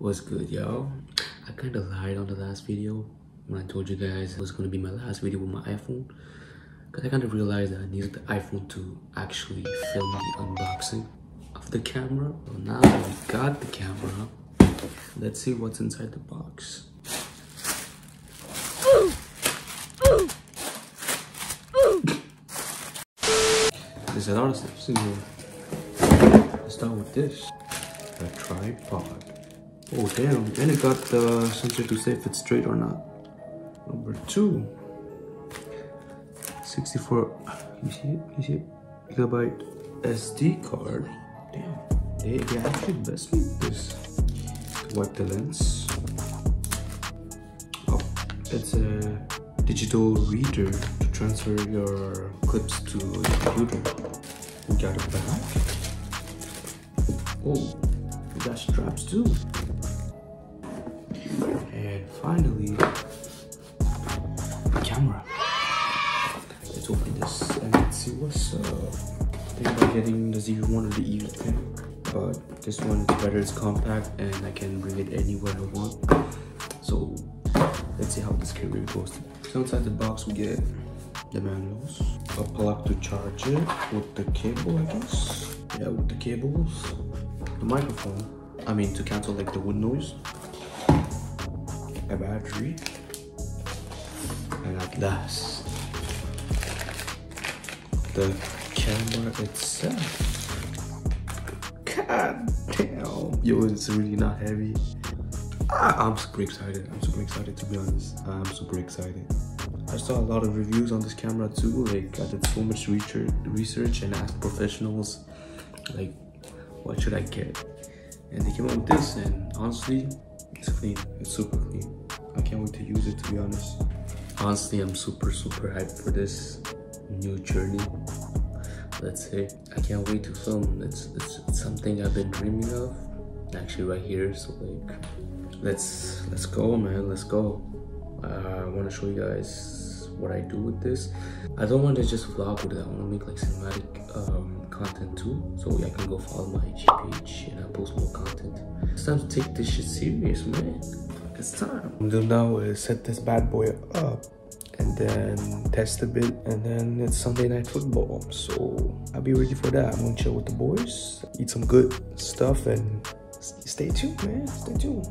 What's good, y'all? I kind of lied on the last video when I told you guys it was going to be my last video with my iPhone. Because I kind of realized that I needed the iPhone to actually film the unboxing of the camera. Well, now that we got the camera, let's see what's inside the box. There's a lot of stuff in here. Let's start with this. A tripod. Oh damn, and it got uh, the sensor to say if it's straight or not. Number two. 64, you see it? You see it? Gigabyte SD card. Damn, they, they actually best with this. Wipe the lens. Oh, it's a digital reader to transfer your clips to the computer. We got a back. Oh, we got straps too. And finally, the camera. Let's open this and let's see what's up. Think about getting the Z1 or the E10, but this one is better, it's compact and I can bring it anywhere I want. So let's see how this camera goes. So inside the box we get the manuals, a plug to charge it with the cable I guess. Yeah, with the cables, the microphone, I mean to cancel like the wood noise, a battery, and at last, the camera itself. God damn. Yo, it's really not heavy. Ah, I'm super excited. I'm super excited to be honest. I'm super excited. I saw a lot of reviews on this camera too. Like I did so much research and asked professionals, like, what should I get? And they came up with this, and honestly, it's clean. It's super clean. I can't wait to use it. To be honest, honestly, I'm super super hyped for this new journey. Let's say I can't wait to film. It's it's, it's something I've been dreaming of. Actually, right here. So like, let's let's go, man. Let's go. Uh, I want to show you guys what I do with this. I don't want to just vlog with it. I want to make like cinematic um, content too. So I can go follow my IG page and I post more content. It's time to take this shit serious, man. It's time. What I'm doing now is set this bad boy up and then test a bit and then it's Sunday night football. So I'll be ready for that. I'm gonna chill with the boys, eat some good stuff and stay tuned, man. Stay tuned.